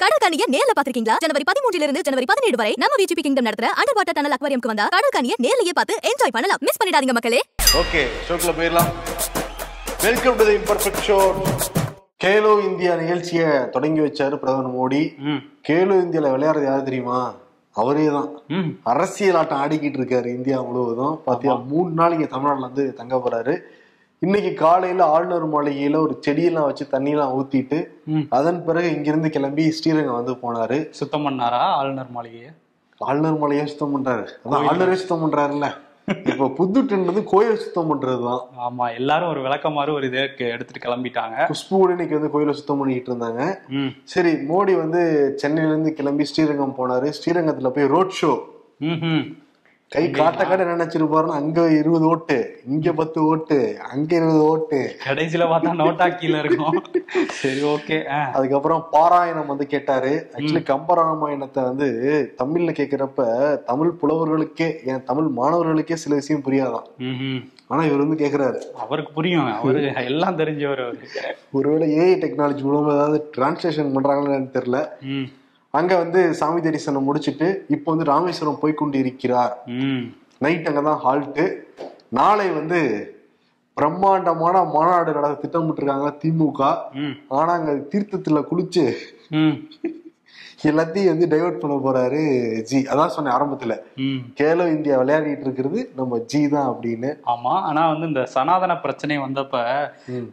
கடற்கனிய நேர்ல பாத்திருக்கீங்களா ஜனவரி பதிமூன்றுல இருந்து ஜனவரி பதினேழு வரை நம்ம விஜிபி கிங்டம் நடத்துற அண்டர் வாட்டர் டனல் அக்வாரியம்க்கு வந்தா கடற்கனிய நேர்லயே பார்த்து என்ஜாய் பண்ணலாம். மிஸ் பண்ணிடாதீங்க மக்களே. ஓகே ஷோக்குள்ள போயிடலாம். Welcome to the imperfect show Khelo India நிகழ்ச்சியை தொடங்கி வச்சாரு பிரதமர் மோடி. ம். கேலோ இந்தியால விளையாடுறது யாரு தெரியுமா? அவரே தான். ம். அரசியல் ஆட்டம் ஆடிக்கிட்டு இருக்காரு இந்தியா முழுவதும். பாத்தியா மூணு நாள் இங்க தமிழ்நாட்டுல வந்து தங்க போறாரு. இன்னைக்கு காலையில ஆளுநர் மாளிகையில ஒரு செடியெல்லாம் வச்சு தண்ணியெல்லாம் ஊத்திட்டு. அதன் பிறகு இங்கிருந்து கிளம்பி ஸ்ரீரங்கம் வந்து போனாரு. சுத்தம் பண்ணாரா ஆளுநர் மாளிகையை? ஆளுநர் மாளிகையை சுத்தம் பண்றாரு. அதான் ஆளுநரே சுத்தம் பண்றாருல்ல. இப்ப புது ட்ரெண்ட் வந்து கோயில் சுத்தம் பண்றதுதான். ஆமா எல்லாரும் ஒரு விளக்கமாறு ஒரு இதுக்கு எடுத்துட்டு கிளம்பிட்டாங்க. குஷ்பு கூட இன்னைக்கு வந்து கோயிலை சுத்தம் பண்ணிட்டு இருந்தாங்க. சரி மோடி வந்து சென்னையில இருந்து கிளம்பி ஸ்ரீரங்கம் போனாரு. ஸ்ரீரங்கத்துல போய் ரோட் ஷோ. கை காட்ட காட்ட நினைச்சிருப்பாருன்னா அங்க இருபது ஓட்டு இங்க பத்து ஓட்டு அங்க இருபது ஓட்டு. கடைசியில பார்த்தா நோட்டா கீழ இருக்கும். சரி ஓகே. அதுக்கப்புறம் பாராயணம் வந்து கேட்டாரு. ஆக்சுவலி கம்பராமாயணத்தை வந்து தமிழ்ல கேக்குறப்ப தமிழ் புலவர்களுக்கே ஏன் தமிழ் மாணவர்களுக்கே சில விஷயம் புரியாதான். ஆனா இவர் வந்து கேக்குறாரு. அவருக்கு புரியும். அவரு எல்லாம் தெரிஞ்சவர் ஒருவேளை ஏஐ டெக்னாலஜி மூலமா ஏதாவது டிரான்ஸ்லேஷன் பண்றாங்களான்னு தெரியல. அங்க வந்து சாமி தரிசனம் முடிச்சிட்டு இப்போ வந்து ராமேஸ்வரம் போய் கொண்டு இருக்கிறார் ம். நைட் அங்கதான் ஹால்ட்டு நாளை வந்து பிரம்மாண்டமான மாநாடு நடத்த திட்டமிட்டிருக்காங்க திமுக. ம். ஆனா அங்க தீர்த்தத்துல குளிச்சு எல்லாத்தையும் வந்து டைவர்ட் பண்ண போறாரு ஜி அதான் சொன்னேன் ஆரம்பத்துல. கேலோ இந்தியா விளையாடிட்டு இருக்கிறது நம்ம ஜி தான் அப்படின்னு. ஆமா ஆனா வந்து இந்த சனாதன பிரச்சனை வந்தப்ப.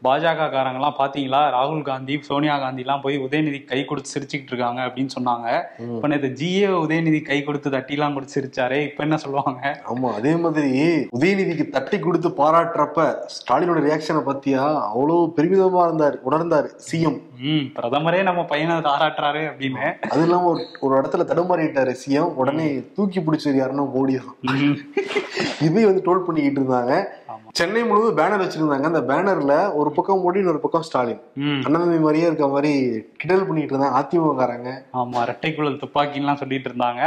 பாஜக காரங்க எல்லாம் பாத்தீங்களா? ராகுல் காந்தி சோனியா காந்தி எல்லாம் போய் உதயநிதி கை கொடுத்து சிரிச்சுக்கிட்டு இருக்காங்க அப்படின்னு சொன்னாங்க. இப்ப நேத்து ஜியே உதயநிதி கை கொடுத்து தட்டி எல்லாம் கொடுத்து சிரிச்சாரே இப்ப என்ன சொல்லுவாங்க? ஆமா அதே மாதிரி உதயநிதிக்கு தட்டி கொடுத்து பாராட்டுறப்ப ஸ்டாலினோட ரியாக்ஷனை பத்தியா? அவ்வளவு பெருமிதமா இருந்தார் உணர்ந்தாரு சிஎம் பிரதமரே நம்ம பையனை பாராட்டுறாரு அப்படின்னு. அது இல்லாம ஒரு இடத்துல தடுமாறிட்டாரு சிஎம் உடனே தூக்கி பிடிச்சது யாருன்னா மோடி தான். இதையும் வந்து ட்ரோல் பண்ணிக்கிட்டு இருந்தாங்க. சென்னை முழுவதும் பேனர் வச்சிருந்தாங்க. அந்த பேனர்ல ஒரு பக்கம் மோடி இன்னொரு பக்கம் ஸ்டாலின். தம்பி மாதிரியே இருக்க மாதிரி கிண்டல் பண்ணிட்டு இருந்தாங்க. அதிமுககாரங்க. ஆமா ரெட்டைக்குழல் துப்பாக்கின்லாம் சொல்லிட்டு இருந்தாங்க.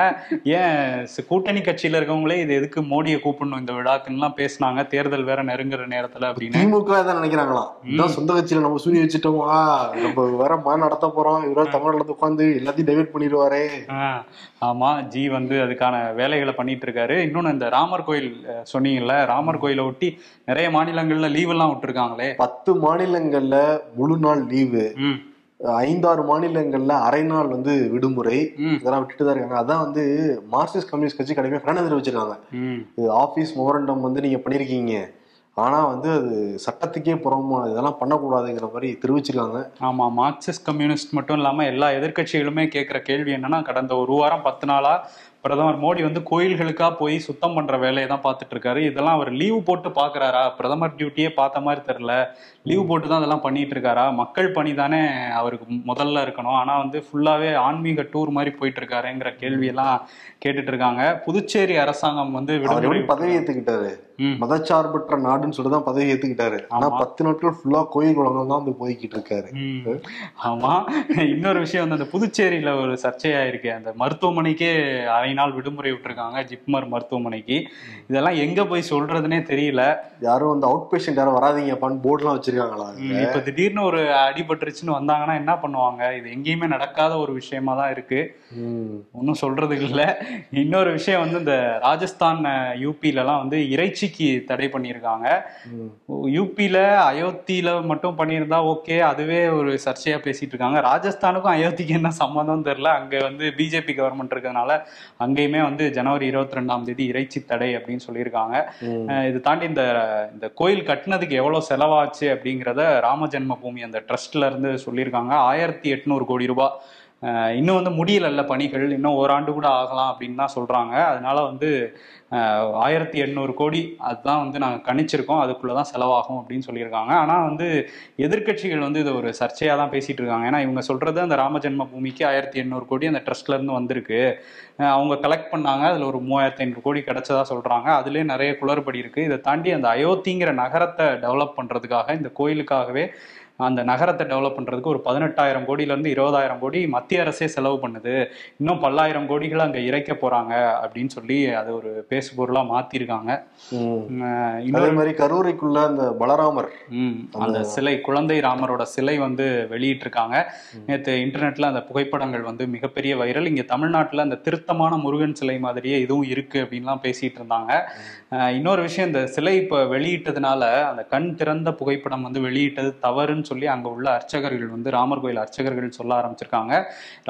ஏன் கூட்டணி கட்சியில இருக்கவங்களே இது எதுக்கு மோடியை கூப்பிடணும் இந்த விழாக்குன்னுலாம் பேசுனாங்க. தேர்தல் வேற நெருங்குற நேரத்துல அப்படின்னு. திமுக தான் நினைக்கிறாங்களாம். சொந்த கட்சியில நம்ம சூரிய வச்சுட்டோமா. நம்ம வேற மா நடத்த போறோம். இவரால் தமிழ்நாட்டுல உட்காந்து எல்லாத்தையும் டைவர்ட் பண்ணிடுவாரே. ஆமா ஜி வந்து அதுக்கான வேலைகளை பண்ணிட்டு இருக்காரு. இன்னொன்னு இந்த ராமர் கோயில் சொன்னீங்கல்ல ராமர் கோயிலை ஒட்டி நிறைய மாநிலங்கள்ல லீவ் எல்லாம் விட்டுருக்காங்களே. பத்து மாநிலங்கள்ல முழு நாள் லீவு ஐந்தாறு மாநிலங்கள்ல அரை நாள் வந்து விடுமுறை. இதெல்லாம் விட்டுட்டு தான் இருக்காங்க. அதான் வந்து மார்க்சிஸ்ட் கம்யூனிஸ்ட் கட்சி கடுமையாக கண்டனம் தெரிவிச்சிருக்காங்க இது ஆபீஸ் மொமரண்டம் வந்து நீங்க பண்ணிருக்கீங்க. ஆனா வந்து அது சட்டத்துக்கே புறமானது இதெல்லாம் பண்ணக்கூடாதுங்கிற மாதிரி தெரிவிச்சிருக்காங்க. ஆமா மார்க்சிஸ்ட் கம்யூனிஸ்ட் மட்டும் இல்லாம எல்லா எதிர்க்கட்சிகளுமே கேட்கிற கேள்வி என்னன்னா கடந்த ஒரு வாரம் பத்து நாளா பிரதமர் மோடி வந்து கோயில்களுக்கா போய் சுத்தம் பண்ற வேலையை தான் பார்த்துட்டு இருக்காரு. இதெல்லாம் அவர் லீவு போட்டு பாக்குறாரா பிரதமர் டியூட்டியே பார்த்த மாதிரி தெரியல. லீவு போட்டு தான் அதெல்லாம் பண்ணிட்டு இருக்காரா? மக்கள் பணி தானே அவருக்கு முதல்ல இருக்கணும். ஆனா வந்து ஃபுல்லாவே ஆன்மீக டூர் மாதிரி போயிட்டு இருக்காருங்கிற கேள்வியெல்லாம் கேட்டுட்டு இருக்காங்க. புதுச்சேரி அரசாங்கம் வந்து விடுமுறை பதவி ஏத்துக்கிட்டாரு. மதச்சார்பற்ற நாடுன்னு சொல்லி தான் பதவி ஏத்துக்கிட்டாரு. ஆனா. பத்து நாட்கள் ஃபுல்லா கோயில் குளங்கள் தான் வந்து போய்கிட்டு இருக்காரு. ஆமா. இன்னொரு விஷயம் வந்து அந்த புதுச்சேரியில ஒரு சர்ச்சையா இருக்கு அந்த மருத்துவமனைக்கே அரை நாள் விடுமுறை விட்டுருக்காங்க ஜிப்மர் மருத்துவமனைக்கு. இதெல்லாம் எங்க போய் சொல்றதுனே தெரியல. யாரும் வந்து அவுட் பேஷண்ட் யாரும் வராதீங்கப்பான்னு போர்டுலாம் வச்சிருக்காங்களா இப்ப திடீர்னு ஒரு அடிபட்டுருச்சுன்னு வந்தாங்கன்னா என்ன பண்ணுவாங்க? இது எங்கேயுமே நடக்காத ஒரு விஷயமா தான் இருக்கு. ஒன்றும் சொல்றதுக்கு இல்ல. இன்னொரு விஷயம் வந்து இந்த ராஜஸ்தான் யூபில எல்லாம் வந்து இறைச்சிக்கு தடை பண்ணியிருக்காங்க. யூபியில அயோத்தியில மட்டும் பண்ணியிருந்தா ஓகே அதுவே ஒரு சர்ச்சையா பேசிட்டு இருக்காங்க. ராஜஸ்தானுக்கும் அயோத்திக்கு என்ன சம்மந்தம் தெரியல. அங்க வந்து பிஜேபி கவர்மெண்ட் இருக்கிறதுனால அங்கேயுமே வந்து ஜனவரி இருபத்தி ரெண்டாம் தேதி இறைச்சி தடை அப்படின்னு சொல்லியிருக்காங்க. இது தாண்டி இந்த இந்த கோயில் கட்டினதுக்கு எவ்வளவு செலவாச்சு அப்படிங்கிறத ராம ஜென்ம பூமி அந்த ட்ரஸ்ட்ல இருந்து சொல்லியிருக்காங்க. ஆயிரத்தி எட்நூறு கோடி ரூபாய் இன்னும் வந்து முடியலல்ல பணிகள். இன்னும் ஓராண்டு கூட ஆகலாம் அப்படின்னு தான் சொல்றாங்க. அதனால வந்து ஆயிரத்தி எண்ணூறு கோடி அதுதான் வந்து நாங்கள் கணிச்சிருக்கோம். அதுக்குள்ளே தான் செலவாகும் அப்படின்னு சொல்லியிருக்காங்க. ஆனால் வந்து எதிர்க்கட்சிகள் வந்து இது ஒரு சர்ச்சையாக தான் பேசிட்டு இருக்காங்க. ஏன்னா இவங்க சொல்றது அந்த ராமஜென்ம பூமிக்கு ஆயிரத்தி எண்ணூறு கோடி அந்த ட்ரஸ்ட்ல இருந்து வந்திருக்கு. அவங்க கலெக்ட் பண்ணாங்க. அதில் ஒரு மூவாயிரத்தி ஐநூறு கோடி கிடைச்சதா சொல்றாங்க. அதுலேயே நிறைய குளறுபடி இருக்கு. இதை தாண்டி அந்த அயோத்திங்கிற நகரத்தை டெவலப் பண்றதுக்காக இந்த கோயிலுக்காகவே அந்த நகரத்தை டெவலப் பண்றதுக்கு ஒரு பதினெட்டாயிரம் கோடியில இருந்து இருபதாயிரம் கோடி மத்திய அரசே செலவு பண்ணுது. இன்னும் பல்லாயிரம் கோடிகள் அங்க இறைக்க போறாங்க அப்படின்னு சொல்லி அதை ஒரு பேசு பொருளா மாத்திருக்காங்க. ம். உம், அதே இன்னொரு மாதிரி கரூரைக்குள்ள அந்த பலராமர். அந்த சிலை குழந்தை ராமரோட சிலை வந்து வெளியிட்டிருக்காங்க. நேற்று இன்டர்நெட்ல அந்த புகைப்படங்கள் வந்து மிகப்பெரிய வைரல். இங்க தமிழ்நாட்டுல அந்த திருத்தமான முருகன் சிலை மாதிரியே இதுவும் இருக்கு அப்படின்லாம் பேசிட்டு இருந்தாங்க. இன்னொரு விஷயம் இந்த சிலை இப்ப வெளியிட்டதுனால அந்த கண் திறந்த புகைப்படம் வந்து வெளியிட்டது தவறுன்னு சொல்லி அங்க உள்ள அர்ச்சகர்கள் வந்து ராமர் கோயில் அர்ச்சகர்கள் சொல்ல ஆரம்பிச்சிருக்காங்க.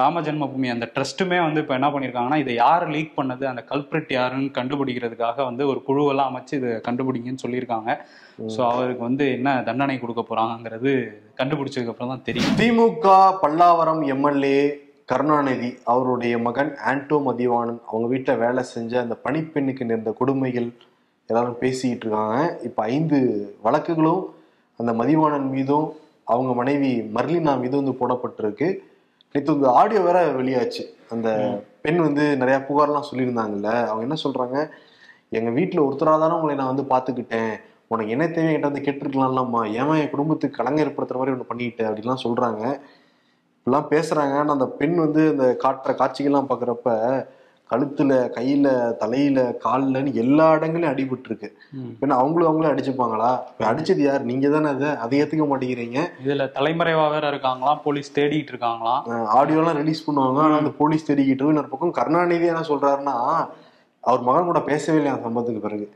ராம ஜென்மபூமி அந்த ட்ரஸ்ட்டுமே வந்து இப்போ என்ன பண்ணியிருக்காங்கன்னா இதை யார் லீக் பண்ணது அந்த கல்பிரிட் யாருன்னு கண்டுபிடிக்கிறதுக்காக வந்து ஒரு குழுவெல்லாம் அமைச்சு இதை கண்டுபிடிங்கன்னு சொல்லியிருக்காங்க. ஸோ அவருக்கு வந்து என்ன தண்டனை கொடுக்க போறாங்கிறது கண்டுபிடிச்சதுக்கு அப்புறம் தான் தெரியும். திமுக பல்லாவரம் எம்எல்ஏ கருணாநிதி அவருடைய மகன் ஆண்டோ மதிவாணன் அவங்க வீட்டுல வேலை செஞ்ச அந்த பணிப்பெண்ணுக்கு நேர்ந்த கொடுமைகள் எல்லாரும் பேசிக்கிட்டு இருக்காங்க. இப்ப ஐந்து வழக்குகளும் அந்த மதிவாணன் மீதும் அவங்க மனைவி மர்லினா மீது வந்து போடப்பட்டிருக்கு. நேற்று வந்து ஆடியோ வேற வெளியாச்சு. அந்த பெண் வந்து நிறைய புகார்லாம் சொல்லியிருந்தாங்கல்ல. அவங்க என்ன சொல்றாங்க? எங்க வீட்டில் ஒருத்தராக தானே உங்களை நான் வந்து பார்த்துக்கிட்டேன். உனக்கு என்ன தேவை? என்கிட்ட வந்து கேட்டிருக்கலாம்லம்மா. ஏமா என் குடும்பத்துக்கு கலங்க ஏற்படுத்துற மாதிரி ஒன்று பண்ணிக்கிட்டேன் அப்படிலாம் சொல்றாங்க. இப்படிலாம் பேசுறாங்க. ஆனால் அந்த பெண் வந்து அந்த காட்டுற காட்சிகள்லாம் பார்க்குறப்ப கழுத்துல கையில தலையில கால்லன்னு எல்லா இடங்களையும் அடிபட்டு இருக்கு ம். பின்ன அவங்களும் அவங்களும் அடிச்சுப்பாங்களா? அடிச்சது யார்? நீங்க தானே அதை? அதை ஏத்துக்க மாட்டேங்கிறீங்க. இதுல தலைமறைவா வேற இருக்காங்களாம். போலீஸ் தேடிட்டு இருக்காங்களாம். ஆடியோலாம் ரிலீஸ் பண்ணுவாங்க. ஆனா அந்த போலீஸ் தேடிக்கிட்டு. இன்னொரு பக்கம் கருணாநிதி என்ன சொல்றாருன்னா அவர் மகன் கூட பேசவே இல்லையா அந்த சம்பவத்துக்கு பிறகு.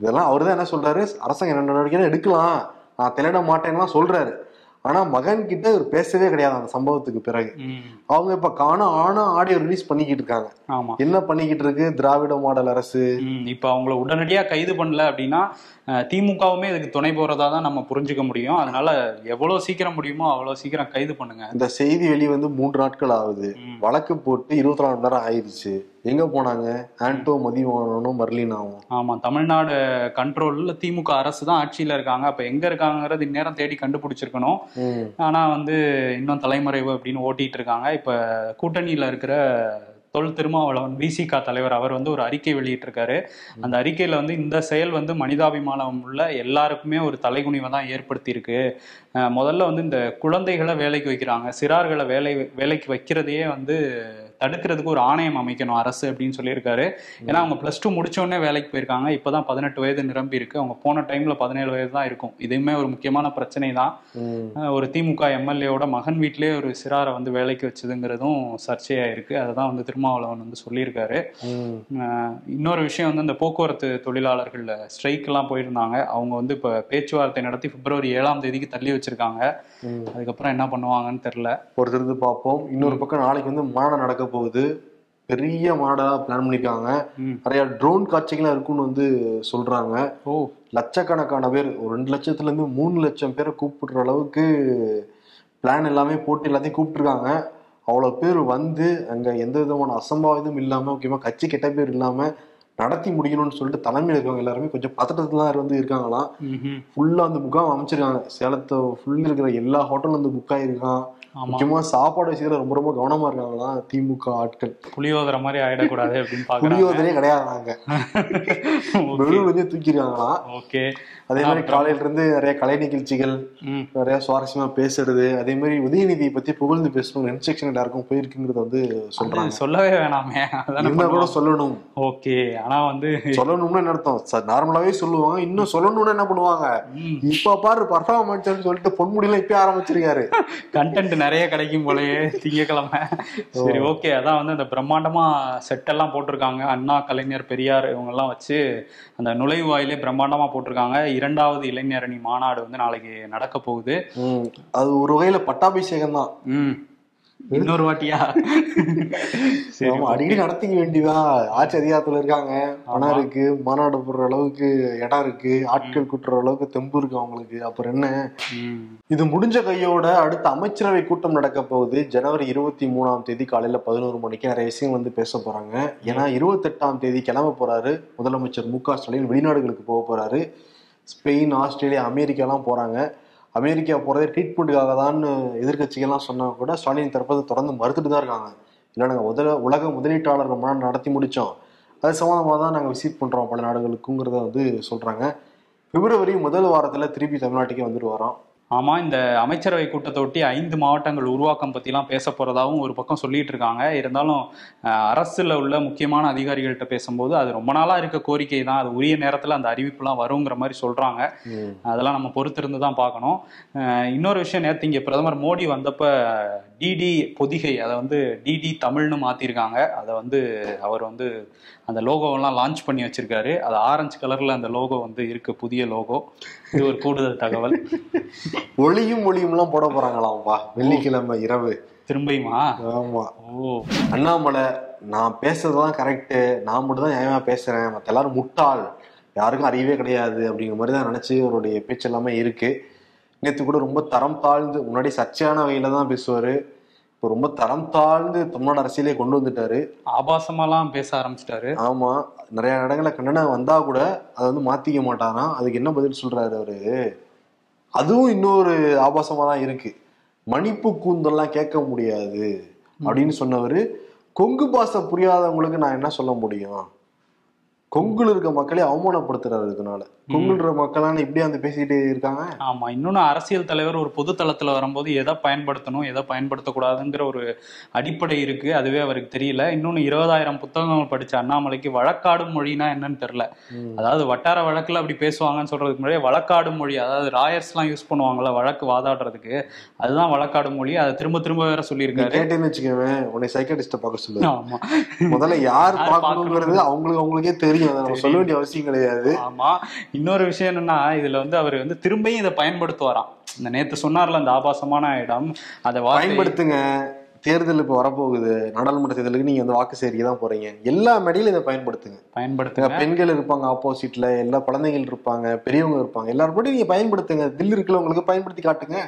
இதெல்லாம் அவர் தான் என்ன சொல்றாரு? அரசாங்கம் என்ன நடவடிக்கை எடுக்கலாம். நான் தலையிட மாட்டேன்லாம் சொல்றாரு. ஆனா மகன் கிட்ட இவர் பேசவே கிடையாது அந்த சம்பவத்துக்கு பிறகு. அவங்க இப்ப காணோம் ஆனா ஆடியோ ரிலீஸ் பண்ணிக்கிட்டு இருக்காங்க. ஆமா. என்ன பண்ணிக்கிட்டு இருக்கு? திராவிட மாடல் அரசு. இப்ப அவங்கள உடனடியா கைது பண்ணல அப்படின்னா திமுகவுமே இதுக்கு துணை போறதா தான் நம்ம புரிஞ்சுக்க முடியும். அதனால எவ்வளவு சீக்கிரம் முடியுமோ அவ்வளவு சீக்கிரம் கைது பண்ணுங்க. இந்த செய்தி வெளி வந்து மூன்று நாட்கள் ஆகுது. வழக்கு போட்டு இருபத்தி நாலு மணி நேரம் ஆயிடுச்சு. எங்க போனாங்க? ஆண்டோ மதிவானனும் மர்லினாவும் ஆமா தமிழ்நாடு கண்ட்ரோல்ல திமுக அரசு தான் ஆட்சியில இருக்காங்க. அப்ப எங்க இருக்காங்கிறது இந்நேரம் தேடி கண்டுபிடிச்சிருக்கணும். ஆனா வந்து இன்னும் தலைமறைவு அப்படின்னு ஓட்டிட்டு இருக்காங்க. இப்ப கூட்டணியில இருக்கிற தொல் திருமாவளவன் விசிகா தலைவர் அவர் வந்து ஒரு அறிக்கை வெளியிட்டிருக்காரு. அந்த அறிக்கையில வந்து இந்த செயல் வந்து மனிதாபிமானம் உள்ள எல்லாருக்குமே ஒரு தலைகுனிவை தான் ஏற்படுத்தியிருக்கு. முதல்ல வந்து இந்த குழந்தைகளை வேலைக்கு வைக்கிறாங்க. சிறார்களை வேலை வேலைக்கு வைக்கிறதையே வந்து தடுக்கிறதுக்கு ஒரு ஆணையம் அமைக்கணும் அரசு அப்படின்னு சொல்லியிருக்காரு. ஏன்னா அவங்க பிளஸ் டூ முடிச்ச உடனே வேலைக்கு போயிருக்காங்க. இப்பதான் பதினெட்டு வயது நிரம்பி இருக்கு. அவங்க போன டைம்ல பதினேழு வயது தான் இருக்கும். இதுவுமே ஒரு முக்கியமான பிரச்சனை தான். ஒரு திமுக எம்எல்ஏவோட மகன் வீட்டிலேயே ஒரு சிறாரை வந்து வேலைக்கு வச்சதுங்கிறதும் சர்ச்சையா இருக்கு. அதுதான் வந்து திருமாவளவன் வந்து சொல்லியிருக்காரு. இன்னொரு விஷயம் வந்து இந்த போக்குவரத்து தொழிலாளர்கள் ஸ்ட்ரைக் எல்லாம் போயிருந்தாங்க. அவங்க வந்து இப்ப பேச்சுவார்த்தை நடத்தி பிப்ரவரி ஏழாம் தேதிக்கு தள்ளி வச்சிருக்காங்க. அதுக்கப்புறம் என்ன பண்ணுவாங்கன்னு தெரியல. பொறுத்திருந்து பார்ப்போம். இன்னொரு பக்கம் நாளைக்கு வந்து மாநாடு நடக்க போகுது பெரிய மாடா பிளான் பண்ணிருக்காங்க. நிறைய ட்ரோன் காட்சிகள்லாம் இருக்குன்னு வந்து சொல்றாங்க. ஓ. லட்சக்கணக்கான பேர் ஒரு ரெண்டு லட்சத்துல இருந்து மூணு லட்சம் பேரை கூப்பிடுற அளவுக்கு பிளான் எல்லாமே போட்டு எல்லாத்தையும் கூப்பிட்டுருக்காங்க. அவ்வளவு பேர் வந்து அங்க எந்த விதமான அசம்பாவிதம் இல்லாம முக்கியமா கட்சி கெட்ட பேர் இல்லாம நடத்தி முடிக்கணும்னு சொல்லிட்டு தலைமையில் இருக்கவங்க எல்லாருமே கொஞ்சம் பதட்டத்துல தான் வந்து இருக்காங்களாம். ஃபுல்லா அந்த முகாம் அமைச்சிருக்காங்க. சேலத்தை ஃபுல் இருக்கிற எல்லா ஹோட்டலும் வந்து புக் ஆயிருக்கான். முக்கியமா சாப்பாடு விஷயத்துல ரொம்ப ரொம்ப கவனமா இருக்காங்களாம். திமுக ஆட்கள். புளியோதரை மாதிரி ஆயிடக்கூடாது அப்படின்னு புளியோதரே கிடையாது நாங்க வெளியூர் வந்து தூக்கிருக்காங்களாம். ஓகே. அதே மாதிரி காலையில இருந்து நிறைய கலை நிகழ்ச்சிகள் நிறைய சுவாரஸ்யமா பேசுறது அதே மாதிரி உதயநிதியை பத்தி புகழ்ந்து பேசணும் இன்ஸ்ட்ரக்ஷன் எல்லாருக்கும் போயிருக்குங்கிறத வந்து சொல்றாங்க. சொல்லவே வேணாமே. இருந்தா கூட சொல்லணும். ஓகே. ஆனா வந்து சொல்லணும்னு என்ன அர்த்தம்? நார்மலாவே சொல்லுவாங்க. இன்னும் சொல்லணும்னு என்ன பண்ணுவாங்க? இப்ப பாரு பர்ஃபார்மன்ஸ் சொல்லிட்டு பொன்முடியெல்லாம் இப்ப ஆரம்பிச்சிருக்காரு. கண்டென்ட் நிறைய கிடைக்கும் போலயே திங்கக்கிழமை. சரி ஓகே அதான் வந்து அந்த பிரம்மாண்டமா செட் எல்லாம் போட்டிருக்காங்க. அண்ணா கலைஞர் பெரியார் இவங்க எல்லாம் வச்சு அந்த நுழைவாயிலே பிரம்மாண்டமா போட்டிருக்காங்க. இரண்டாவது இளைஞரணி மாநாடு வந்து நாளைக்கு நடக்க போகுது. அது ஒரு வகையில பட்டாபிஷேகம் தான் இன்னொரு வாட்டியா? அடிக்கடி நடத்திக்க வேண்டியதான் ஆட்சி அதிகாரத்துல இருக்காங்க பணம் இருக்கு மாநாடு போடுற அளவுக்கு இடம் இருக்கு ஆட்கள் கூட்டுற அளவுக்கு தெம்பு இருக்கு அவங்களுக்கு. அப்புறம் என்ன? இது முடிஞ்ச கையோட அடுத்த அமைச்சரவை கூட்டம் நடக்க போகுது. ஜனவரி இருபத்தி மூணாம் தேதி காலையில பதினோரு மணிக்கு நிறைய விஷயம் வந்து பேச போறாங்க. ஏன்னா இருபத்தெட்டாம் தேதி கிளம்ப போறாரு. முதலமைச்சர் மு க ஸ்டாலின் வெளிநாடுகளுக்கு போக போறாரு. ஸ்பெயின் ஆஸ்திரேலியா அமெரிக்காலாம் போறாங்க. அமெரிக்கா போகிறதே ட்ரீட்மெண்ட்டுக்காக தான் எதிர்கட்சிகள்லாம் சொன்னால் கூட ஸ்டாலின் தரப்பது தொடர்ந்து மறுத்துட்டு தான் இருக்காங்க. இல்லை நாங்கள் உதல உலக முதலீட்டாளர்கள் மாநாடு நடத்தி முடித்தோம் அது சம்மந்தமாக தான் நாங்கள் விசிட் பண்ணுறோம் பல நாடுகளுக்குங்கிறத வந்து சொல்கிறாங்க பிப்ரவரி முதல் வாரத்தில் திருப்பி தமிழ்நாட்டுக்கே வந்துட்டு வரோம். ஆமா இந்த அமைச்சரவை கூட்டத்தை ஒட்டி ஐந்து மாவட்டங்கள் உருவாக்கம் பத்திலாம் பேச போறதாவும் ஒரு பக்கம் சொல்லிட்டு இருக்காங்க. இருந்தாலும் அரசுல உள்ள முக்கியமான அதிகாரிகள்கிட்ட பேசும்போது அது ரொம்ப நாளா இருக்க கோரிக்கை தான். அது உரிய நேரத்துல அந்த அறிவிப்புலாம் வருங்கிற மாதிரி சொல்றாங்க. ம். அதெல்லாம் நம்ம பொறுத்திருந்து தான் பார்க்கணும். இன்னொரு விஷயம் நேற்று இங்கே பிரதமர் மோடி வந்தப்ப டிடி பொதிகை அதை வந்து டிடி தமிழ்னு மாத்திருக்காங்க. அதை வந்து அவர் வந்து அந்த லோகோவெல்லாம் லான்ச் பண்ணி வச்சிருக்காரு. அது ஆரஞ்சு கலர்ல அந்த லோகோ வந்து இருக்கு புதிய லோகோ. இது ஒரு கூடுதல் தகவல். ஒளியும் ஒளியும்லாம் போட போறாங்களாம்ப்பா. வெள்ளிக்கிழமை இரவு. திரும்பியுமா? ஆமா. ஓ. அண்ணாமலை நான் பேசுறதுதான் கரெக்டு நான் மட்டும் தான் நியாயமா பேசுறேன். மற்ற எல்லாரும் முட்டாள். யாருக்கும் அறிவே கிடையாது அப்படிங்கிற மாதிரி தான் நினைச்சு அவருடைய பேச்சு எல்லாமே இருக்கு. நேற்று கூட ரொம்ப தரம் தாழ்ந்து முன்னாடி சர்ச்சையான வகையில தான் பேசுவாரு. இப்போ ரொம்ப தரம் தாழ்ந்து தமிழ்நாடு அரசியலே கொண்டு வந்துட்டாரு. ஆபாசமாலாம் பேச ஆரம்பிச்சிட்டாரு. ஆமா. நிறைய இடங்கள்ல கண்டனம் வந்தா கூட அதை வந்து மாத்திக்க மாட்டாராம். அதுக்கு என்ன பதில் சொல்றாரு அவரு? அதுவும் இன்னொரு ஆபாசமா தான் இருக்கு. மணிப்பு கூந்தல்லாம் கேட்க முடியாது அப்படின்னு சொன்னவரு. கொங்கு பாசை புரியாதவங்களுக்கு நான் என்ன சொல்ல முடியும்? கொங்குல இருக்க மக்களே அவமானப்படுத்துறாரு இதனால. கொங்குன்ற மக்களான இப்படியே வந்து பேசிக்கிட்டே இருக்காங்க. ஆமா இன்னொன்னு அரசியல் தலைவர் ஒரு பொது தளத்துல வரும்போது எதை பயன்படுத்தணும் எதை பயன்படுத்தக்கூடாதுங்கிற ஒரு அடிப்படை இருக்கு. அதுவே அவருக்கு தெரியல. இன்னொன்னு இருபதாயிரம் புத்தகங்கள் படிச்ச அண்ணாமலைக்கு வழக்காடும் மொழினா என்னன்னு தெரியல. அதாவது வட்டார வழக்குல அப்படி பேசுவாங்கன்னு சொல்றதுக்கு முன்னாடியே வழக்காடும் மொழி அதாவது ராயர்ஸ் எல்லாம் யூஸ் பண்ணுவாங்கல்ல வழக்கு வாதாடுறதுக்கு. அதுதான் வழக்காடும் மொழி. அதை திரும்ப திரும்ப வேற சொல்லியிருக்காரு. கேட்டேன்னு வச்சுக்கவேன் உன்னை சைக்காட்டிஸ்ட பார்க்க சொல்லு. ஆமா. முதல்ல யார் யார் பார்க்கணுங்கிறது. அவங்களுக்கு அவங்களுக்கே தெரியும். அதை நம்ம சொல்ல வேண்டிய அவசியம் கிடையாது. ஆமா. இன்னொரு விஷயம் என்னன்னா இதுல வந்து அவர் வந்து திரும்பியும் இதை பயன்படுத்துவாராம். இந்த நேத்து சொன்னார்ல அந்த ஆபாசமான இடம் அதை பயன்படுத்துங்க. தேர்தல் இப்ப வரப்போகுது. நாடாளுமன்ற தேர்தலுக்கு நீங்க வந்து வாக்கு சேரிக்கை தான் போறீங்க. எல்லா மேடையிலும் இதை பயன்படுத்துங்க. பயன்படுத்துங்க. பெண்கள் இருப்பாங்க ஆப்போசிட்ல எல்லா குழந்தைகள் இருப்பாங்க பெரியவங்க இருப்பாங்க. எல்லாரும் கூட நீங்க பயன்படுத்துங்க. தில் இருக்கிறவங்களுக்கு பயன்படுத்தி காட்டுங்க.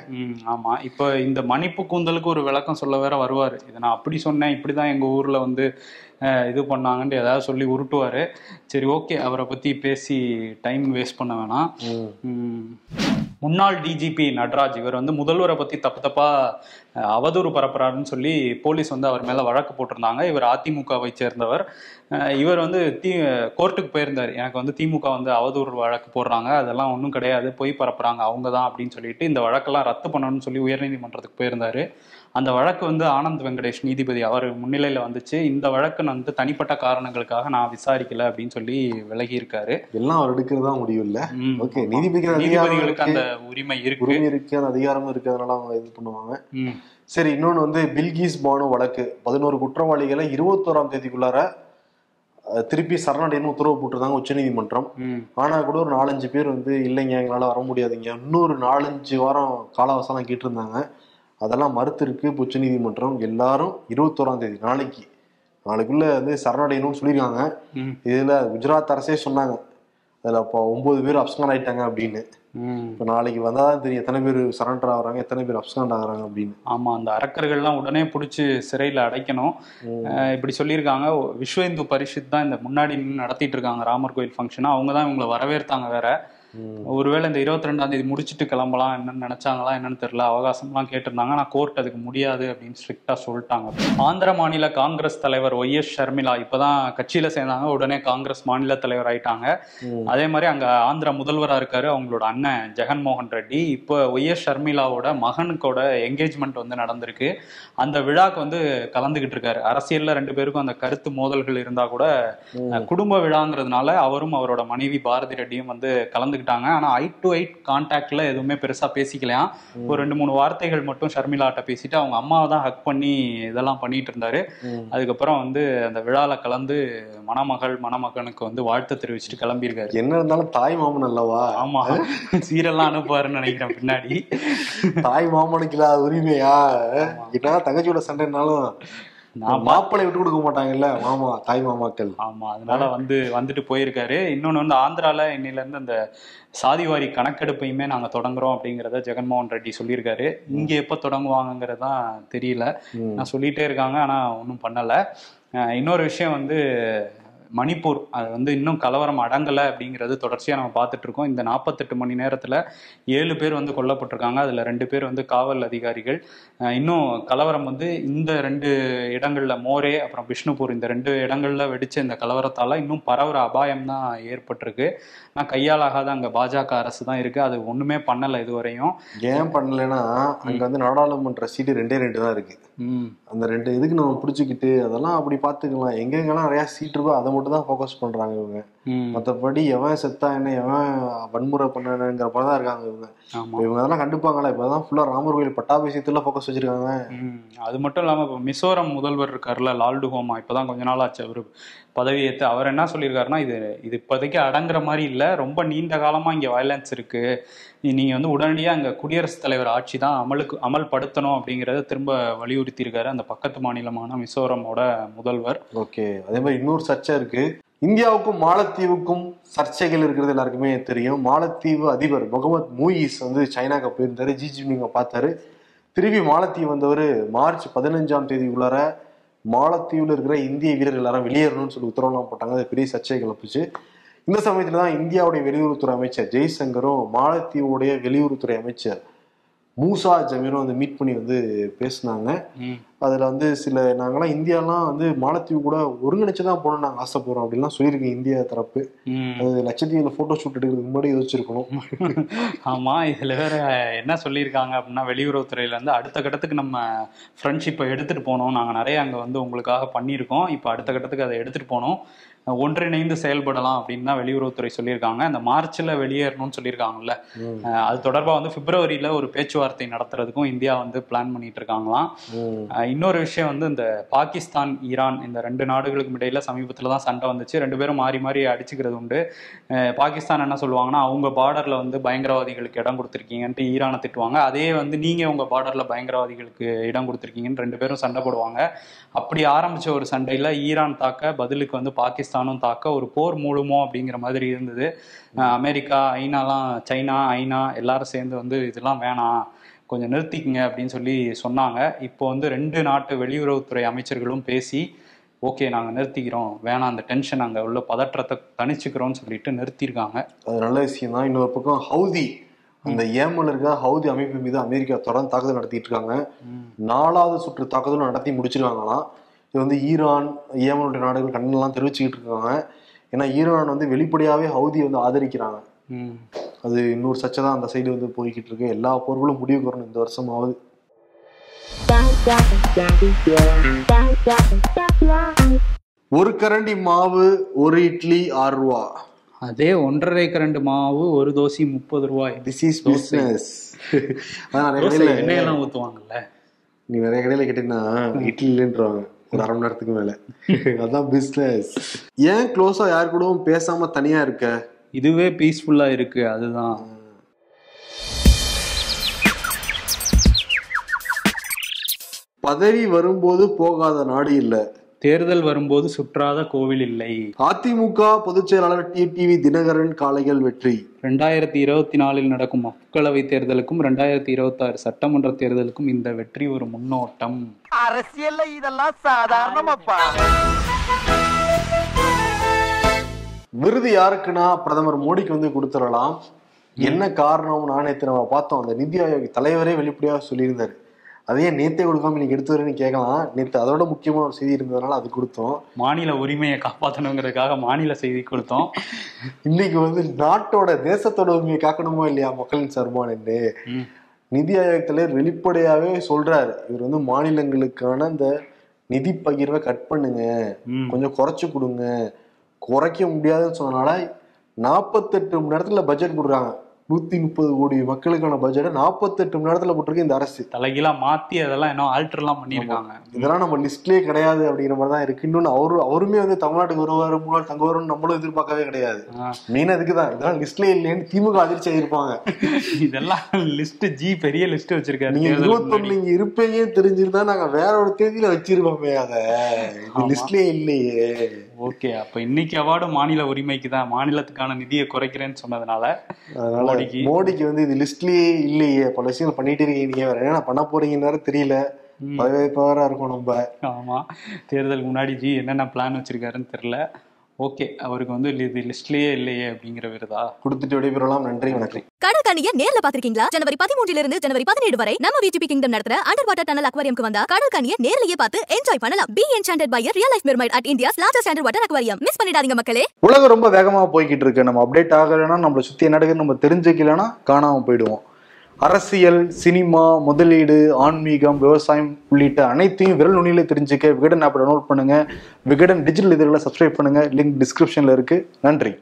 ஆமா. இப்போ இந்த மன்னிப்பு கூந்தலுக்கு ஒரு விளக்கம் சொல்ல வேற வருவாரு. இதை நான் அப்படி சொன்னேன் இப்படிதான் எங்க ஊர்ல வந்து இது பண்ணாங்கன்ட்டு ஏதாவது சொல்லி உருட்டுவாரு. சரி ஓகே. அவரை பத்தி பேசி டைம் வேஸ்ட் பண்ண வேணாம். முன்னாள் டிஜிபி நடராஜ் இவர் வந்து முதல்வரை பத்தி தப்பு தப்பா அஹ், அவதூறு பரப்புறாருன்னு சொல்லி போலீஸ் வந்து அவர் மேல வழக்கு போட்டிருந்தாங்க. இவர் அதிமுகவை சேர்ந்தவர். இவர் வந்து தி கோர்ட்டுக்கு போயிருந்தார். எனக்கு வந்து திமுக வந்து அவதூறு வழக்கு போடுறாங்க. அதெல்லாம் ஒன்றும் கிடையாது. பொய் பரப்புறாங்க. அவங்க தான் அப்படின்னு சொல்லிட்டு இந்த வழக்கெல்லாம் ரத்து பண்ணணும்னு சொல்லி உயர்நீதிமன்றத்துக்கு போயிருந்தாரு. அந்த வழக்கு வந்து ஆனந்த் வெங்கடேஷ் நீதிபதி அவர் முன்னிலையில வந்துச்சு. இந்த வழக்கு நான் வந்து தனிப்பட்ட காரணங்களுக்காக நான் விசாரிக்கல அப்படின்னு சொல்லி விலகி இருக்காரு எல்லாம் அவர் எடுக்கிறதா முடியும் இல்ல. ஓகே அதிகாரம் நீதிபதிகளுக்கு. அந்த உரிமை இருக்கு. உரிமை இருக்கு அந்த அதிகாரமும் இருக்கு அதனால அவங்க இது பண்ணுவாங்க. சரி இன்னொன்னு வந்து பில்கிஸ் பானு வழக்கு. பதினோரு குற்றவாளிகளை இருபத்தோராம் தேதிக்குள்ளார திருப்பி சரணடைன்னு உத்தரவு போட்டிருந்தாங்க உச்சநீதிமன்றம். ஆனா கூட ஒரு நாலஞ்சு பேர் வந்து இல்லைங்க எங்களால வர முடியாதுங்க. இன்னொரு நாலஞ்சு வாரம் கால அவசானம் கேட்டிருந்தாங்க. அதெல்லாம் மறுத்திருக்கு இப்ப உச்சநீதிமன்றம் எல்லாரும் இருபத்தோராம் தேதி நாளைக்கு. நாளைக்குள்ள வந்து சரணடையணும்னு சொல்லியிருக்காங்க. இதுல குஜராத் அரசே சொன்னாங்க. அதுல இப்போ ஒன்பது பேர் அப்சண்ட் ஆயிட்டாங்க அப்படின்னு. இப்போ நாளைக்கு வந்தாதான் தெரியும். எத்தனை பேர் சரண்டர் ஆகுறாங்க எத்தனை பேர் அப்சண்ட் ஆகுறாங்க அப்படின்னு. ஆமா அந்த அரக்கர்கள்லாம் உடனே பிடிச்சி சிறையில அடைக்கணும். இப்படி சொல்லியிருக்காங்க. விஸ்வ இந்து பரிஷத் தான் இந்த முன்னாடி நடத்திட்டு இருக்காங்க. ராமர் கோயில் ஃபங்க்ஷனா அவங்க தான் இவங்களை வரவேற்றாங்க வேற. ஒருவேளை இந்த இருபத்தி ரெண்டாம் தேதி முடிச்சுட்டு கிளம்பலாம் என்னன்னு நினைச்சாங்களா என்னன்னு தெரியல அவகாசம்லாம் கேட்டிருந்தாங்க. ஆனா கோர்ட் அதுக்கு முடியாது அப்படின்னு ஸ்ட்ரிக்டா சொல்லிட்டாங்க. ஆந்திர மாநில காங்கிரஸ் தலைவர் ஒய் எஸ் ஷர்மிளா இப்பதான் கட்சியில சேர்ந்தாங்க. உடனே காங்கிரஸ் மாநில தலைவர் ஆயிட்டாங்க. அதே மாதிரி அங்க ஆந்திர முதல்வரா இருக்காரு அவங்களோட அண்ணன் ஜெகன்மோகன் ரெட்டி. இப்போ ஒய் எஸ் ஷர்மிளாவோட மகனுக்கோட என்கேஜ்மெண்ட் வந்து நடந்திருக்கு. அந்த விழாக்கு வந்து கலந்துகிட்டு இருக்காரு. அரசியல்ல ரெண்டு பேருக்கும் அந்த கருத்து மோதல்கள் இருந்தா கூட குடும்ப விழாங்கிறதுனால அவரும் அவரோட மனைவி பாரதி ரெட்டியும் வந்து கலந்துக்கிட்டாங்க ஆனா ஐ டு ஐட் கான்டாக்ட்ல எதுவுமே பெருசா பேசிக்கலாம் ஒரு ரெண்டு மூணு வார்த்தைகள் மட்டும் ஷர்மிளாட்ட பேசிட்டு அவங்க அம்மாவை தான் ஹக் பண்ணி இதெல்லாம் பண்ணிட்டு இருந்தாரு. அதுக்கப்புறம் வந்து அந்த விழால கலந்து மணமகள் மணமகனுக்கு வந்து வாழ்த்து தெரிவிச்சுட்டு கிளம்பியிருக்காரு. என்ன இருந்தாலும் தாய் மாமன் அல்லவா? ஆமா. சீரெல்லாம் அனுப்புவாருன்னு நினைக்கிறேன் பின்னாடி. தாய் மாமனுக்கு இல்லாத உரிமையா என்ன தங்கச்சியோட சண்டைனாலும் நான் மாப்பிள்ளை விட்டு கொடுக்க மாட்டாங்கல்ல மாமா தாய் மாமாக்கள்? ஆமா அதனால வந்து வந்துட்டு போயிருக்காரு. இன்னொன்னு வந்து ஆந்திரால இன்னையில இருந்து அந்த சாதிவாரி கணக்கெடுப்பையுமே நாங்க தொடங்குறோம் அப்படிங்கறத ஜெகன்மோகன் ரெட்டி சொல்லியிருக்காரு. இங்க எப்ப தொடங்குவாங்கங்கிறதான் தெரியல. நான் சொல்லிட்டே இருக்காங்க ஆனா ஒன்றும் பண்ணல. இன்னொரு விஷயம் வந்து மணிப்பூர். அது வந்து இன்னும் கலவரம் அடங்கலை அப்படிங்கிறது தொடர்ச்சியாக நம்ம பார்த்துட்டு இருக்கோம். இந்த நாற்பத்தெட்டு மணி நேரத்தில் ஏழு பேர் வந்து கொல்லப்பட்டிருக்காங்க. அதில் ரெண்டு பேர் வந்து காவல் அதிகாரிகள். இன்னும் கலவரம் வந்து இந்த ரெண்டு இடங்கள்ல மோரே அப்புறம் பிஷ்ணுபூர் இந்த ரெண்டு இடங்கள்ல வெடிச்ச இந்த கலவரத்தால இன்னும் பரவுற அபாயம் தான் ஏற்பட்டிருக்கு. ஆனால் கையாலாகாத அங்கே பாஜக அரசு தான் இருக்கு. அது ஒண்ணுமே பண்ணலை இதுவரையும். ஏன் பண்ணலைன்னா அங்க வந்து நாடாளுமன்ற சீட்டு ரெண்டே ரெண்டு தான் இருக்கு. ம் அந்த ரெண்டு இதுக்கு நம்ம பிடிச்சிக்கிட்டு அதெல்லாம் அப்படி பார்த்துக்கலாம். எங்கெங்கெல்லாம் நிறையா சீட் இருக்கோ அதை மட்டும் தான் ஃபோக்கஸ் பண்ணுறாங்க இவங்க. மற்றபடி எவன் செத்தா என்ன எவன் வன்முறை பண்ணணுங்கிற போல தான் இருக்காங்க இவங்க. இவங்க அதெல்லாம் கண்டுப்பாங்களா? இப்பதான் ஃபுல்லா ராமர் கோயில் பட்டாபிஷேகத்துல ஃபோக்கஸ் வச்சிருக்காங்க. ம், அது மட்டும் இல்லாமல் இப்போ மிசோரம் முதல்வர் இருக்கார்ல லால்டு ஹோமா இப்போதான் கொஞ்ச நாள் ஆச்சு அவர் பதவியேற்று அவர் என்ன சொல்லியிருக்காருன்னா இது இது இப்போதைக்கு அடங்குற மாதிரி இல்லை ரொம்ப நீண்ட காலமாக இங்கே வயலன்ஸ் இருக்கு. நீங்கள் வந்து உடனடியாக அங்கே குடியரசுத் தலைவர் ஆட்சி தான் அமலுக்கு அமல்படுத்தணும் அப்படிங்கிறத திரும்ப வலியுறுத்தியிருக்காரு அந்த பக்கத்து மாநிலமான மிசோரமோட முதல்வர். ஓகே. அதே மாதிரி இன்னொரு சர்ச்சை இருக்கு. இந்தியாவுக்கும் மாலத்தீவுக்கும் சர்ச்சைகள் இருக்கிறது எல்லாருக்குமே தெரியும். மாலத்தீவு அதிபர் முகமது மூயிஸ் வந்து சைனாக்கு போயிருந்தாரு. ஜி ஜின்பிங்க பார்த்தாரு. திரும்பி மாலத்தீவு வந்தவர் மார்ச் பதினஞ்சாம் தேதி உள்ளார மாலத்தீவில் இருக்கிற இந்திய வீரர்கள் எல்லாரும் வெளியேறணும்னு சொல்லி உத்தரவுலாம் போட்டாங்க. அது பெரிய சர்ச்சை கிளப்புச்சு இந்த சமயத்துல தான் இந்தியாவுடைய வெளியுறவுத்துறை அமைச்சர் ஜெய்சங்கரும் மாலத்தீவுடைய வெளியுறவுத்துறை அமைச்சர் மூசா ஜமீரும் வந்து மீட் பண்ணி வந்து பேசினாங்க. அதுல வந்து சில நாங்கெல்லாம் இந்தியாலாம் வந்து மாலத்தீவு கூட ஒருங்கிணைச்சு தான் போகணும் நாங்க ஆசைப்படுறோம் அப்படின்லாம் சொல்லியிருக்கு இந்தியா தரப்பு. அது லட்சத்தீவுல போட்டோ ஷூட் எடுக்கிறதுக்கு முன்னாடி யோசிச்சிருக்கணும். ஆமா இதுல வேற என்ன சொல்லியிருக்காங்க அப்படின்னா வெளியுறவுத்துறையில இருந்து அடுத்த கட்டத்துக்கு நம்ம ஃப்ரெண்ட்ஷிப்பை எடுத்துட்டு போனோம் நாங்க நிறைய அங்க வந்து உங்களுக்காக பண்ணியிருக்கோம். இப்போ அடுத்த கட்டத்துக்கு அதை எடுத்துட்டு போனோம் ஒன்றிணைந்து செயல்படலாம் அப்படின்னு தான் வெளியுறவுத்துறை சொல்லியிருக்காங்க. அந்த மார்ச்ல வெளியேறணும்னு சொல்லியிருக்காங்கல்ல. அது தொடர்பா வந்து பிப்ரவரியில ஒரு பேச்சுவார்த்தை நடத்துறதுக்கும் இந்தியா வந்து பிளான் பண்ணிட்டு இருக்காங்களாம் இன்னொரு விஷயம் வந்து இந்த பாகிஸ்தான் ஈரான் இந்த ரெண்டு நாடுகளுக்கும் இடையில சமீபத்தில் தான் சண்டை வந்துச்சு. ரெண்டு பேரும் மாறி மாறி அடிச்சுக்கிறது உண்டு. பாகிஸ்தான் என்ன சொல்லுவாங்கன்னா அவங்க பார்டர்ல வந்து பயங்கரவாதிகளுக்கு இடம் கொடுத்துருக்கீங்கன்ட்டு ஈரானை திட்டுவாங்க. அதே வந்து நீங்க உங்க பார்டர்ல பயங்கரவாதிகளுக்கு இடம் கொடுத்துருக்கீங்கன்னு ரெண்டு பேரும் சண்டை போடுவாங்க. அப்படி ஆரம்பிச்ச ஒரு சண்டையில ஈரான் தாக்க பதிலுக்கு வந்து பாகிஸ்தானும் தாக்க ஒரு போர் மூலமோ அப்படிங்கிற மாதிரி இருந்தது. அமெரிக்கா ஐநாலாம் சைனா ஐநா எல்லாரும் சேர்ந்து வந்து இதெல்லாம் வேணாம் கொஞ்சம் நிறுத்திக்கங்க அப்படின்னு சொல்லி சொன்னாங்க. இப்போ வந்து ரெண்டு நாட்டு வெளியுறவுத்துறை அமைச்சர்களும் பேசி ஓகே நாங்கள் நிறுத்திக்கிறோம். வேணாம் அந்த டென்ஷன் அங்கே உள்ள பதற்றத்தை தணிச்சுக்கிறோம்னு சொல்லிட்டு நிறுத்தியிருக்காங்க அது நல்ல விஷயம் தான். இன்னொரு பக்கம் ஹவுதி அந்த ஏமன்ல இருக்க ஹவுதி அமைப்பு மீது அமெரிக்கா தொடர்ந்து தாக்குதல் நடத்திட்டு இருக்காங்க. நாலாவது சுற்று தாக்குதலும் நடத்தி முடிச்சிருக்காங்களாம். இது வந்து ஈரான் ஏமனுடைய நாடுகள் கண்ணெல்லாம் தெரிவிச்சுக்கிட்டு இருக்காங்க. ஏன்னா ஈரான் வந்து வெளிப்படையாவே ஹவுதி வந்து ஆதரிக்கிறாங்க. ம். அது இன்னொரு சர்ச்சை தான் அந்த சைடு வந்து போய்கிட்டு இருக்கு. எல்லா போர்களும் முடிவுக்கு வரணும் இந்த வருஷமாவது. ஒரு கரண்டி மாவு ஒரு இட்லி ஆறு ரூபா. அதே ஒன்றரை கரண்டு மாவு ஒரு தோசை முப்பது ரூபாய். திஸ் இஸ் பிசினஸ் அதான் நிறைய கடையில எண்ணெயெல்லாம் ஊற்றுவாங்கல்ல நீ நிறைய கடையில கேட்டீங்கன்னா இட்லி இல்லைன்றாங்க ஒரு அரை மணி நேரத்துக்கு மேல. அதான் பிசினஸ் ஏன் க்ளோஸா யார் கூடவும் பேசாம தனியா இருக்க? இதுவே பீஸ்ஃபுல்லா இருக்கு அதுதான். பதவி வரும்போது போகாத நாடு இல்ல. தேர்தல் வரும்போது சுற்றாத கோவில் இல்லை. அதிமுக பொதுச் செயலாளர் டிடிவி தினகரன் காளைகள் வெற்றி. ரெண்டாயிரத்தி இருபத்தி நாலில் நடக்கும் மக்களவை தேர்தலுக்கும் ரெண்டாயிரத்தி இருபத்தி ஆறு சட்டமன்ற தேர்தலுக்கும் இந்த வெற்றி ஒரு முன்னோட்டம். அரசியல்ல இதெல்லாம் சாதாரணமாப்பா. விருது யாருக்குன்னா பிரதமர் மோடிக்கு வந்து கொடுத்துடலாம். என்ன காரணம் நான் நேற்று நம்ம பார்த்தோம். அந்த நிதி ஆயோக் தலைவரே வெளிப்படையாக சொல்லியிருந்தாரு. அதையே நேத்தே கொடுக்காம நீங்க எடுத்து வரேன்னு கேட்கலாம். நேத்து அதோட முக்கியமான ஒரு செய்தி இருந்ததுனால அது கொடுத்தோம். மாநில உரிமையை காப்பாற்றணுங்கிறதுக்காக மாநில செய்தி கொடுத்தோம். இன்னைக்கு வந்து நாட்டோட தேசத்தோட உரிமையை காக்கணுமா இல்லையா மக்களின் சர்மானு ம். நிதி ஆயோக் தலைவர் வெளிப்படையாவே சொல்றாரு. இவர் வந்து மாநிலங்களுக்கான இந்த நிதி பகிர்வை கட் பண்ணுங்க. கொஞ்சம் குறைச்சு கொடுங்க. குறைக்க முடியாதுன்னு சொன்னனால நாற்பத்தெட்டு மணி நேரத்துல பட்ஜெட் போடுறாங்க. நூத்தி முப்பது கோடி மக்களுக்கான பட்ஜெட்டை நாற்பத்தெட்டு மணி நேரத்துல போட்டிருக்கு இந்த அரசு. தலைகீழா மாத்தி அதெல்லாம் இன்னும் ஆல்டர்லாம் பண்ணியிருக்காங்க. இதெல்லாம் நம்ம லிஸ்ட்லயே கிடையாது அப்படிங்கிற மாதிரி தான் இருக்கு. இன்னொன்னு அவரு அவருமே வந்து தமிழ்நாட்டுக்கு வருவாரு மூணாள் தங்க வரும்னு நம்மளும் எதிர்பார்க்கவே கிடையாது. மெயின் அதுக்கு தான். இதெல்லாம் லிஸ்ட்லயே இல்லைன்னு திமுக அதிர்ச்சி ஆயிருப்பாங்க. இதெல்லாம் லிஸ்ட் ஜி பெரிய லிஸ்ட் வச்சிருக்காரு. நீங்க இருபத்தொன்னு. இங்க இருப்பீங்கன்னு தெரிஞ்சிருந்தா நாங்க வேற ஒரு தேதியில வச்சிருப்போமே அத. லிஸ்ட்லயே இல்லையே. ஓகே அப்ப இன்னைக்கு அவார்டு மாநில உரிமைக்கு தான். மாநிலத்துக்கான நிதியை குறைக்கிறேன்னு சொன்னதுனால அதனால மோடிக்கு. மோடிக்கு வந்து இது லிஸ்ட்லயே இல்லையே. பல விஷயங்கள் பண்ணிட்டு இருக்கீங்க. வேற என்ன பண்ண போறீங்கன்னு வேற தெரியல பதவியேற்பவரா இருக்கும் நம்ம. ஆமா. தேர்தலுக்கு முன்னாடி ஜி என்னென்ன பிளான் வச்சிருக்காருன்னு தெரியல. ஓகே அவருக்கு வந்து இது லிஸ்ட்லயே இல்லையே அப்படிங்கிற விருதா? கொடுத்துட்டு விடைபெறலாம் நன்றி வணக்கம். கடல் கண்ணிய நேர்ல பாத்திருக்கீங்களா ஜனவரி பதிமூன்றுல இருந்து ஜனவரி பதினேழு வரை நம்ம விஜிபி கிங்டம் நடத்துற அண்டர் வாட்டர் டனல் அக்வாரியம்க்கு வந்தா கடல் கண்ணிய நேர்லயே பார்த்து என்ஜாய் பண்ணலாம். Be enchanted by real life mermaid at India's largest underwater aquarium miss பண்ணிடாதீங்க மக்களே. உலகம் ரொம்ப வேகமா போய்கிட்டு இருக்கு. நம்ம அப்டேட் ஆகலைன்னா நம்மளை சுத்தி என்ன நம்ம தெரிஞ்சுக்கலைன்னா காணாம போயிடுவோம். அரசியல் சினிமா முதலீடு ஆன்மீகம் விவசாயம் உள்ளிட்ட அனைத்தையும் விரல் நுனியில தெரிஞ்சுக்க விகடன் ஆப்பை டவுன்லோட் பண்ணுங்க. விகடன் டிஜிட்டல் இதழில் சப்ஸ்கிரைப் பண்ணுங்க. லிங்க் டிஸ்கிரிப்ஷன்ல இருக்கு. நன்றி.